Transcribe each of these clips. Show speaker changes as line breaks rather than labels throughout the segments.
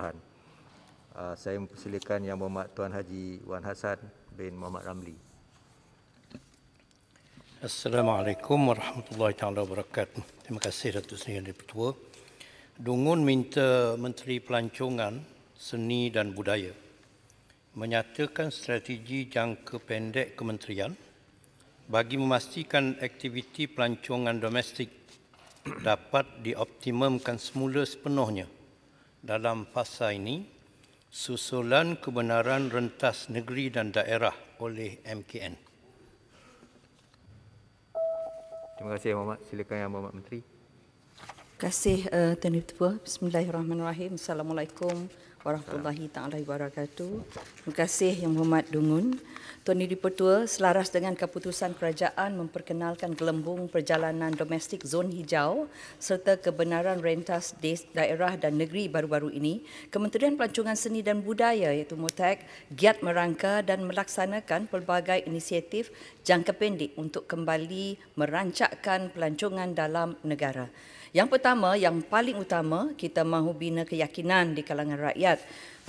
tambahan. Uh, saya mempersilakan Yang Berhormat Tuan Haji Wan Hassan bin Muhammad Ramli.
Assalamualaikum warahmatullahi taala wabarakatuh. Terima kasih Datuk Seri Yang Dipertua. Dungun minta Menteri Pelancongan, Seni dan Budaya menyatakan strategi jangka pendek kementerian bagi memastikan aktiviti pelancongan domestik dapat dioptimumkan semula sepenuhnya dalam fasa ini susulan kebenaran rentas negeri dan daerah oleh MKN.
Terima kasih Berhormat. Silakan Yang Berhormat Menteri.
Terima kasih uh, Tuan Ketua. Bismillahirrahmanirrahim. Assalamualaikum warahmatullahi taala wabarakatuh. Terima kasih Yang Berhormat Dungun. Tuan Diri Pertua, selaras dengan keputusan kerajaan memperkenalkan gelembung perjalanan domestik zon hijau serta kebenaran rentas daerah dan negeri baru-baru ini, Kementerian Pelancongan Seni dan Budaya iaitu MOTEK giat merangka dan melaksanakan pelbagai inisiatif jangka pendek untuk kembali merancakkan pelancongan dalam negara. Yang pertama, yang paling utama, kita mahu bina keyakinan di kalangan rakyat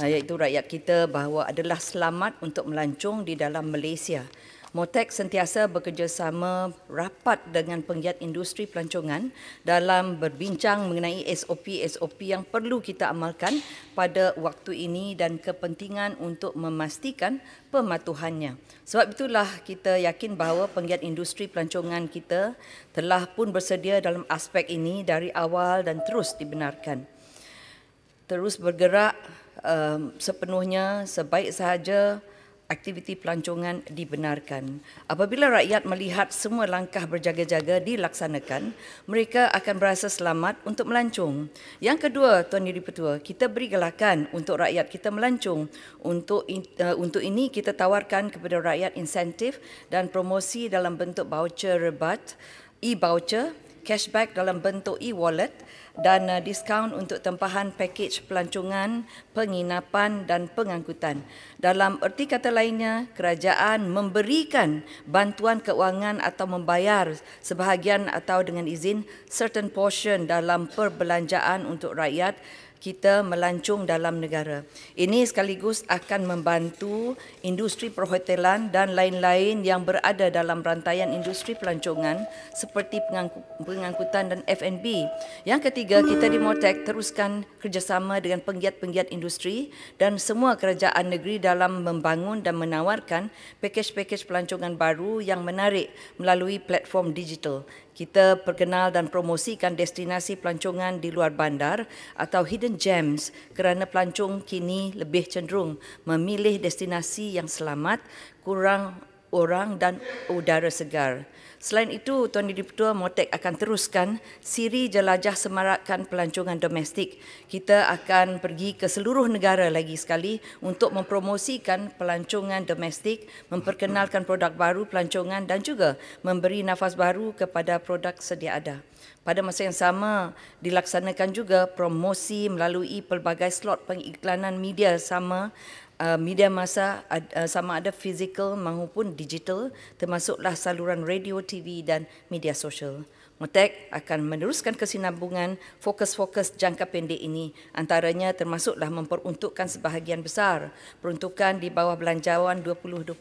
iaitu rakyat kita bahawa adalah selamat untuk melancong di dalam Malaysia. Motek sentiasa bekerjasama rapat dengan penggiat industri pelancongan dalam berbincang mengenai SOP-SOP yang perlu kita amalkan pada waktu ini dan kepentingan untuk memastikan pematuhannya. Sebab itulah kita yakin bahawa penggiat industri pelancongan kita telah pun bersedia dalam aspek ini dari awal dan terus dibenarkan. Terus bergerak um, sepenuhnya sebaik sahaja aktiviti pelancongan dibenarkan. Apabila rakyat melihat semua langkah berjaga-jaga dilaksanakan, mereka akan berasa selamat untuk melancong. Yang kedua, Tuan Diri Petua, kita beri galakan untuk rakyat kita melancong. Untuk uh, untuk ini kita tawarkan kepada rakyat insentif dan promosi dalam bentuk voucher rebat, e-voucher, cashback dalam bentuk e-wallet dan uh, diskaun untuk tempahan pakej pelancongan, penginapan dan pengangkutan. Dalam erti kata lainnya, kerajaan memberikan bantuan keuangan atau membayar sebahagian atau dengan izin certain portion dalam perbelanjaan untuk rakyat kita melancung dalam negara. Ini sekaligus akan membantu industri perhotelan dan lain-lain yang berada dalam rantaian industri pelancongan seperti pengangkutan dan F&B. Yang ketiga, kita di Motek teruskan kerjasama dengan penggiat-penggiat industri dan semua kerajaan negeri dalam membangun dan menawarkan pakej-pakej pelancongan baru yang menarik melalui platform digital kita perkenal dan promosikan destinasi pelancongan di luar bandar atau hidden gems kerana pelancong kini lebih cenderung memilih destinasi yang selamat, kurang orang dan udara segar. Selain itu, Tuan Didi Petua Motek akan teruskan siri jelajah semarakan pelancongan domestik. Kita akan pergi ke seluruh negara lagi sekali untuk mempromosikan pelancongan domestik, memperkenalkan produk baru pelancongan dan juga memberi nafas baru kepada produk sedia ada. Pada masa yang sama, dilaksanakan juga promosi melalui pelbagai slot pengiklanan media sama Uh, media masa uh, sama ada fizikal maupun digital termasuklah saluran radio, TV dan media sosial. Motek akan meneruskan kesinambungan fokus-fokus jangka pendek ini antaranya termasuklah memperuntukkan sebahagian besar peruntukan di bawah belanjawan 2021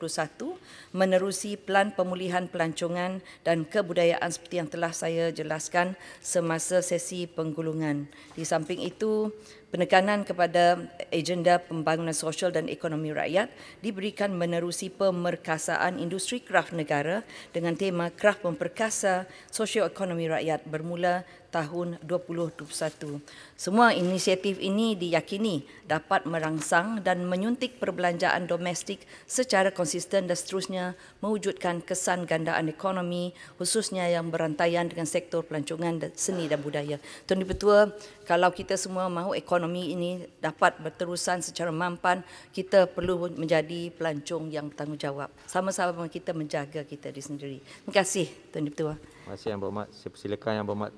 menerusi pelan pemulihan pelancongan dan kebudayaan seperti yang telah saya jelaskan semasa sesi penggulungan. Di samping itu, penekanan kepada agenda pembangunan sosial dan ekonomi rakyat diberikan menerusi pemerkasaan industri kraf negara dengan tema kraf memperkasa sosioekonomi rakyat bermula tahun 2021. Semua inisiatif ini diyakini dapat merangsang dan menyuntik perbelanjaan domestik secara konsisten dan seterusnya mewujudkan kesan gandaan ekonomi khususnya yang berantaian dengan sektor pelancongan seni dan budaya. Tuan Dipertua, kalau kita semua mahu ekonomi ini dapat berterusan secara mampan, kita perlu menjadi pelancong yang bertanggungjawab. Sama-sama kita menjaga kita di sendiri. Terima kasih Tuan Dipertua.
Terima kasih Yang Berhormat. Saya persilakan Yang Berhormat